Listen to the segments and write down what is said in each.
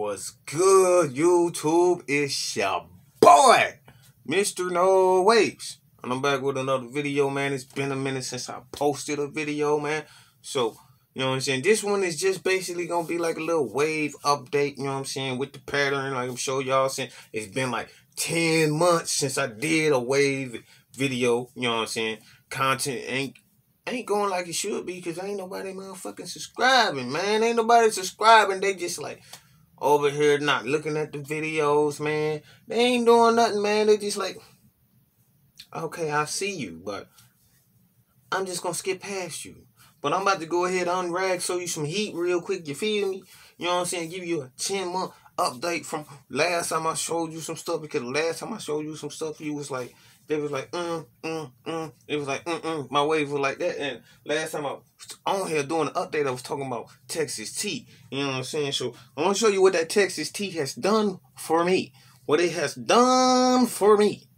What's good, YouTube? It's your boy, Mr. No Waves. And I'm back with another video, man. It's been a minute since I posted a video, man. So, you know what I'm saying? This one is just basically gonna be like a little wave update, you know what I'm saying, with the pattern. Like I'm sure y'all saying it's been like 10 months since I did a wave video, you know what I'm saying? Content ain't ain't going like it should be because ain't nobody motherfucking subscribing, man. Ain't nobody subscribing. They just like over here not looking at the videos, man. They ain't doing nothing, man. They just like, okay, I see you, but I'm just gonna skip past you. But I'm about to go ahead and unrag, show you some heat real quick. You feel me? You know what I'm saying? Give you a 10 month update from last time I showed you some stuff because last time I showed you some stuff, you was like, they was like, mm, mm, mm. It was like, mm, mm. My wave was like that. And last time I was on here doing an update, I was talking about Texas tea. You know what I'm saying? So I want to show you what that Texas tea has done for me. What it has done for me.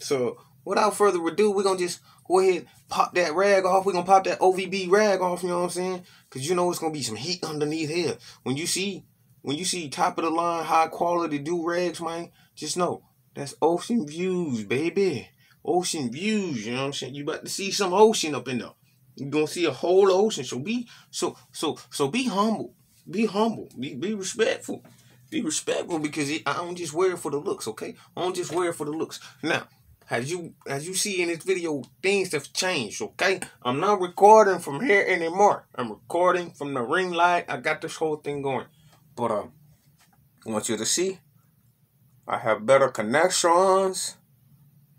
So without further ado, we're going to just go ahead pop that rag off. We're going to pop that OVB rag off, you know what I'm saying? Because you know it's going to be some heat underneath here. When you see when you see top of the line, high quality do rags, man, just know that's ocean views, baby ocean views. You know what I'm saying? You about to see some ocean up in there. You're gonna see a whole ocean. So be so so so be humble. Be humble. Be be respectful. Be respectful because it, I don't just wear it for the looks, okay? I don't just wear it for the looks. Now, as you as you see in this video, things have changed, okay? I'm not recording from here anymore. I'm recording from the ring light. I got this whole thing going. But uh, I want you to see I have better connections.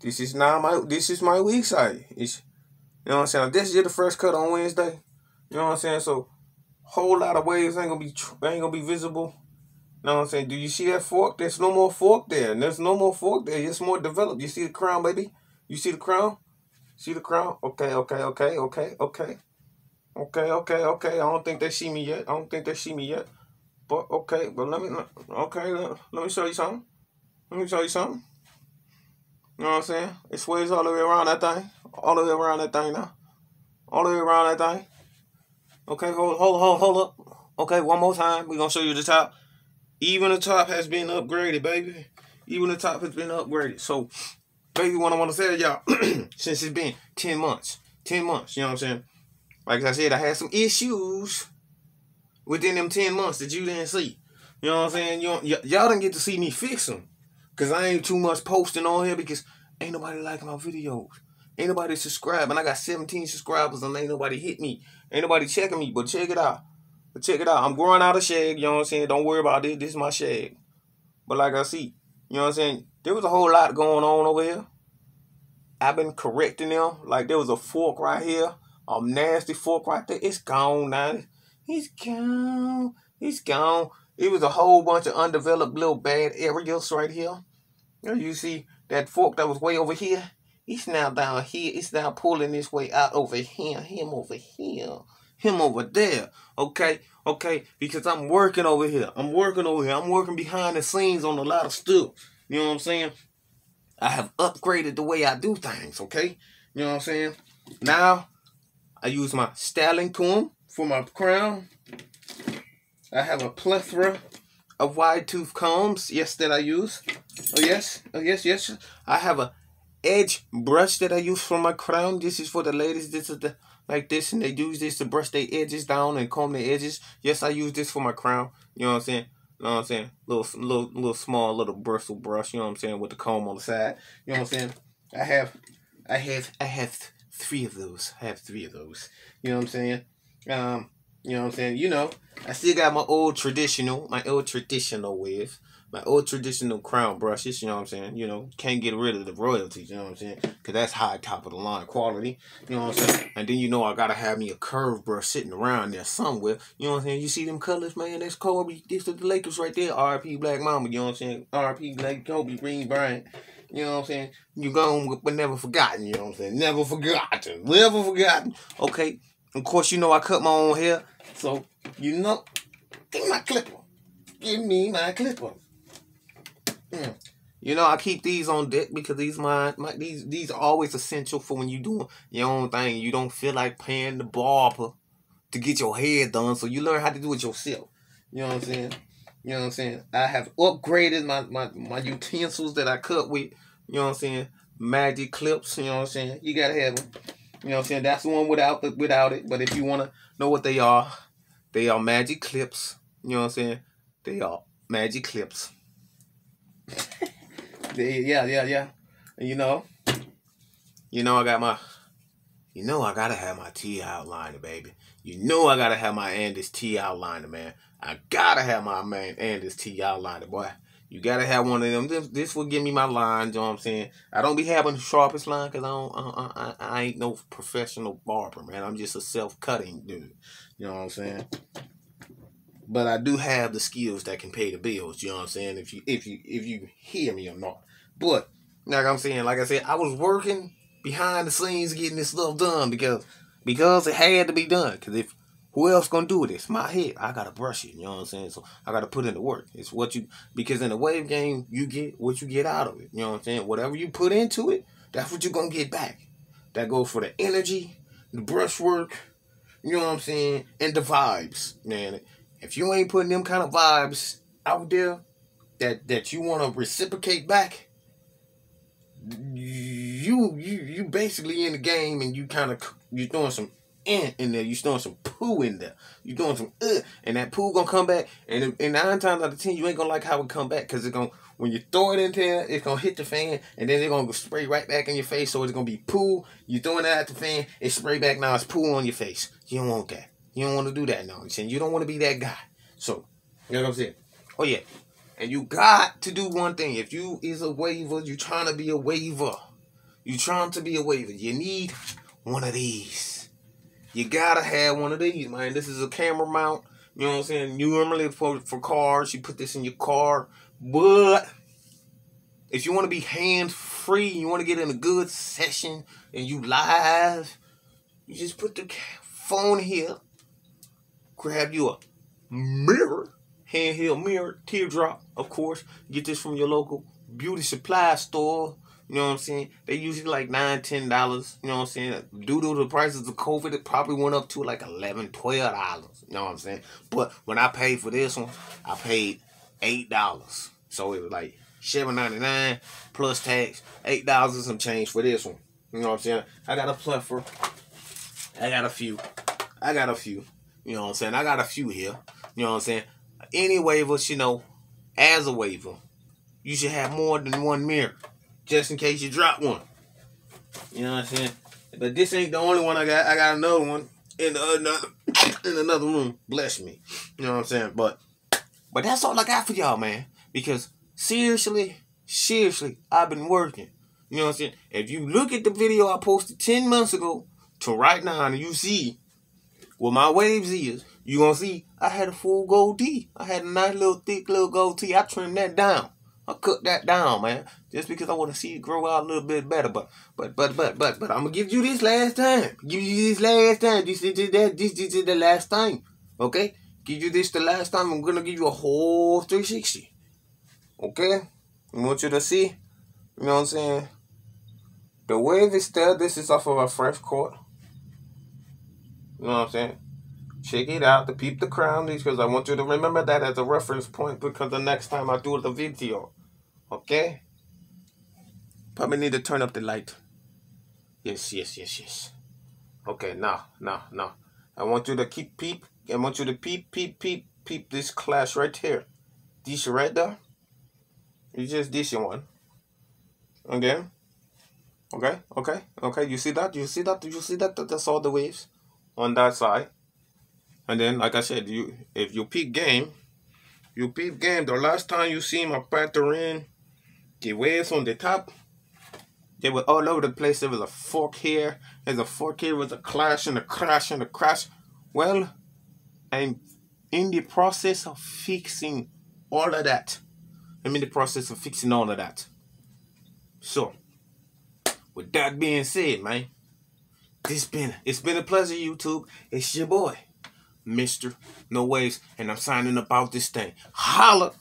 This is not my this is my weak side. It's you know what I'm saying. This is the first cut on Wednesday. You know what I'm saying. So whole lot of waves ain't gonna be ain't gonna be visible. You know what I'm saying. Do you see that fork? There's no more fork there. There's no more fork there. It's more developed. You see the crown, baby. You see the crown. See the crown. Okay, okay, okay, okay, okay. Okay, okay, okay. I don't think they see me yet. I don't think they see me yet. But okay, but let me okay, let, let me show you something. Let me show you something. You know what I'm saying? It sways all the way around that thing. All the way around that thing now. All the way around that thing. Okay, hold, hold, hold, hold up. Okay, one more time. We're going to show you the top. Even the top has been upgraded, baby. Even the top has been upgraded. So, baby, what I want to say to y'all, since it's been 10 months, 10 months, you know what I'm saying? Like I said, I had some issues within them 10 months that you didn't see. You know what I'm saying? y'all didn't get to see me fix them. Cause I ain't too much posting on here because ain't nobody liking my videos. Ain't nobody subscribing. I got 17 subscribers and ain't nobody hit me. Ain't nobody checking me, but check it out. But check it out. I'm growing out of shag, you know what I'm saying? Don't worry about this. This is my shag. But like I see, you know what I'm saying? There was a whole lot going on over here. I've been correcting them. Like there was a fork right here. A nasty fork right there. It's gone now. He's gone. He's gone. It was a whole bunch of undeveloped little bad areas right here. You see that fork that was way over here? He's now down here. He's now pulling his way out over here. Him over here. Him over there. Okay? Okay? Because I'm working over here. I'm working over here. I'm working behind the scenes on a lot of stuff. You know what I'm saying? I have upgraded the way I do things. Okay? You know what I'm saying? Now, I use my styling comb for my crown. I have a plethora of wide tooth combs, yes, that I use. Oh yes, oh yes, yes. I have a edge brush that I use for my crown. This is for the ladies. This is the like this, and they use this to brush their edges down and comb their edges. Yes, I use this for my crown. You know what I'm saying? You know what I'm saying? Little, little, little small, little bristle brush. You know what I'm saying? With the comb on the side. You know what I'm saying? I have, I have, I have three of those. I have three of those. You know what I'm saying? Um, you know what I'm saying? You know, I still got my old traditional, my old traditional with my old traditional crown brushes, you know what I'm saying? You know, can't get rid of the royalties, you know what I'm saying? Because that's high top of the line quality, you know what I'm saying? And then you know I got to have me a curve brush sitting around there somewhere, you know what I'm saying? You see them colors, man? That's Kobe. This is the Lakers right there. RP Black Mamba, you know what I'm saying? RP Black Kobe Bean Bryant. You know what I'm saying? You gone but never forgotten, you know what I'm saying? Never forgotten. Never forgotten. Okay. Of course, you know I cut my own hair. So, you know, give me my clipper. Give me my clipper. Mm. You know, I keep these on deck because these my, my these these are always essential for when you doing your own thing. You don't feel like paying the barber to get your hair done, so you learn how to do it yourself. You know what I'm saying? You know what I'm saying? I have upgraded my, my, my utensils that I cut with. You know what I'm saying? Magic clips. You know what I'm saying? You gotta have them. You know what I'm saying? That's the one without the, without it. But if you wanna know what they are, they are magic clips. You know what I'm saying? They are magic clips. they, yeah, yeah, yeah. And you know, you know I got my, you know I gotta have my T outliner, baby. You know I gotta have my Andis T outliner, man. I gotta have my man Andis T outliner, boy. You gotta have one of them. This, this will give me my line. You know what I'm saying? I don't be having the sharpest line because I don't. I, I, I ain't no professional barber, man. I'm just a self cutting dude. You know what I'm saying? But I do have the skills that can pay the bills. You know what I'm saying? If you if you if you hear me or not. But like I'm saying, like I said, I was working behind the scenes getting this stuff done because because it had to be done. Because if who else gonna do? It's my head. I gotta brush it. You know what I'm saying? So I gotta put in the work. It's what you because in the wave game you get what you get out of it. You know what I'm saying? Whatever you put into it, that's what you're gonna get back. That goes for the energy, the brushwork, you know what I'm saying, and the vibes, man. If you ain't putting them kind of vibes out there that that you want to reciprocate back, you you you basically in the game and you kind of you throwing some in in there. You throwing some poo in there. You doing some uh, and that poo gonna come back. And, and nine times out of ten, you ain't gonna like how it come back because it's gonna when you throw it in there, it's gonna hit the fan, and then it's gonna spray right back in your face. So it's gonna be poo. You throwing that at the fan, it spray back. Now it's poo on your face. You don't want that. You don't want to do that now. I'm saying you don't want to be that guy. So you know what I'm saying? Oh yeah. And you got to do one thing. If you is a waiver, you trying to be a waiver. You trying to be a waiver. You need one of these. You gotta have one of these, man. This is a camera mount. You know what I'm saying? You normally for for cars, you put this in your car. But if you want to be hands free, you want to get in a good session, and you live, you just put the phone here. Grab you a mirror, handheld mirror, teardrop, of course. Get this from your local beauty supply store you know what I'm saying? They usually like nine, ten dollars. You know what I'm saying? Due to the prices of COVID, it probably went up to like eleven, twelve dollars. You know what I'm saying? But when I paid for this one, I paid eight dollars. So it was like seven ninety nine plus tax, eight dollars and some change for this one. You know what I'm saying? I got a plethora. I got a few. I got a few. You know what I'm saying? I got a few here. You know what I'm saying? Any waivers, you know, as a waiver, you should have more than one mirror just in case you drop one. You know what I'm saying? But this ain't the only one I got. I got another one in the another in another room. Bless me. You know what I'm saying? But but that's all I got for y'all, man. Because seriously, seriously, I've been working. You know what I'm saying? If you look at the video I posted 10 months ago to right now and you see what my waves is, you gonna see I had a full gold tee. I had a nice little thick little gold tee. I trimmed that down. I cut that down, man, just because I want to see it grow out a little bit better. But but but but but but I'm gonna give you this last time. Give you this last time. This is that this this is the last time. Okay? Give you this the last time. I'm gonna give you a whole 360. Okay? I want you to see. You know what I'm saying? The wave is there. This is off of a fresh court. You know what I'm saying? Check it out to peep the crown because I want you to remember that as a reference point because the next time I do the video. Okay? Probably need to turn up the light. Yes, yes, yes, yes. Okay, now, now, now. I want you to keep peep. I want you to peep, peep, peep, peep this clash right here. This right there. It's just this one. Okay? Okay, okay, okay. You see that? You see that? You see that? That's all the waves on that side. And then, like I said, you if you peep game, you peep game. The last time you see my pattern the waves on the top, they were all over the place. There was a fork here. There's a fork here. with a clash and a crash and a crash. Well, I'm in the process of fixing all of that. I'm in the process of fixing all of that. So, with that being said, man, this been it's been a pleasure, YouTube. It's your boy, Mr. No Waves, and I'm signing about this thing. Holla!